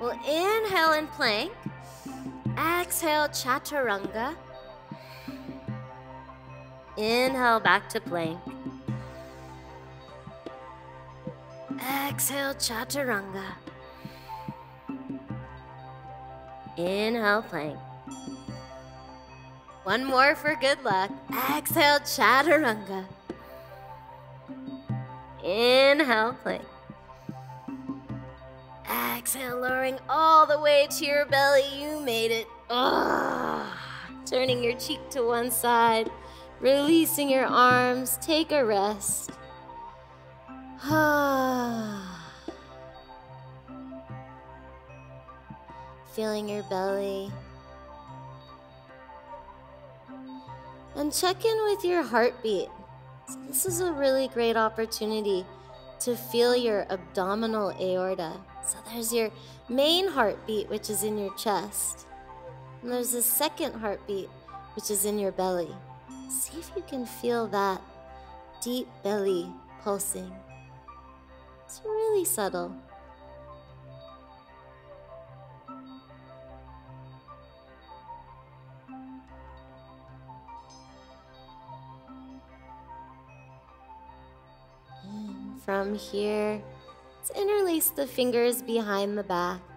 We'll inhale in plank. Exhale, chaturanga. Inhale back to plank. Exhale, chaturanga. Inhale, plank. One more for good luck. Exhale, chaturanga. Inhale, plank. Exhale, lowering all the way to your belly. You made it. Ugh. Turning your cheek to one side, releasing your arms. Take a rest. Feeling your belly. And check in with your heartbeat. This is a really great opportunity to feel your abdominal aorta. So there's your main heartbeat, which is in your chest. And there's a second heartbeat, which is in your belly. See if you can feel that deep belly pulsing. It's really subtle. From here, let's interlace the fingers behind the back.